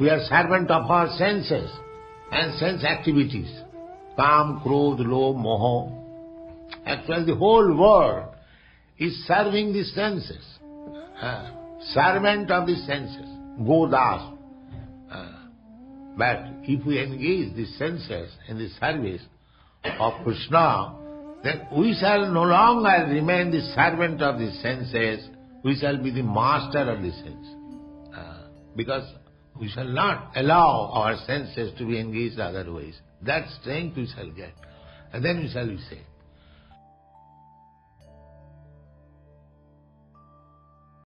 We are servant of our senses and sense activities. Kam, Krodh, Lobh, Moho. Actually the whole world is serving the senses. Uh, servant of the senses. Godas. Uh, but if we engage the senses in the service of Krishna, then we shall no longer remain the servant of the senses, we shall be the master of the senses. Uh, because we shall not allow our senses to be engaged otherwise. That strength we shall get. And then we shall be saved.